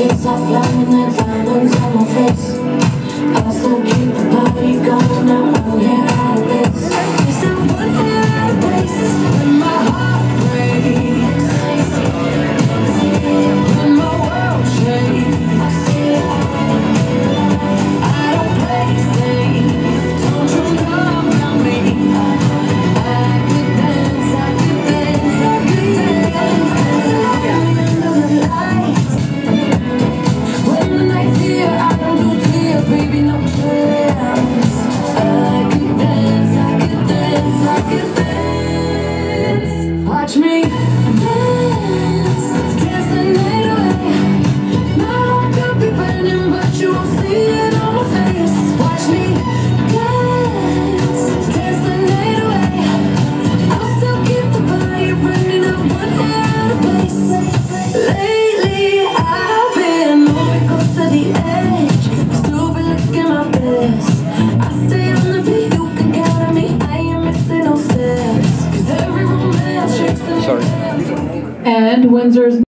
Tears are flying and diamonds on my face. I still keep the party. me. and Windsor's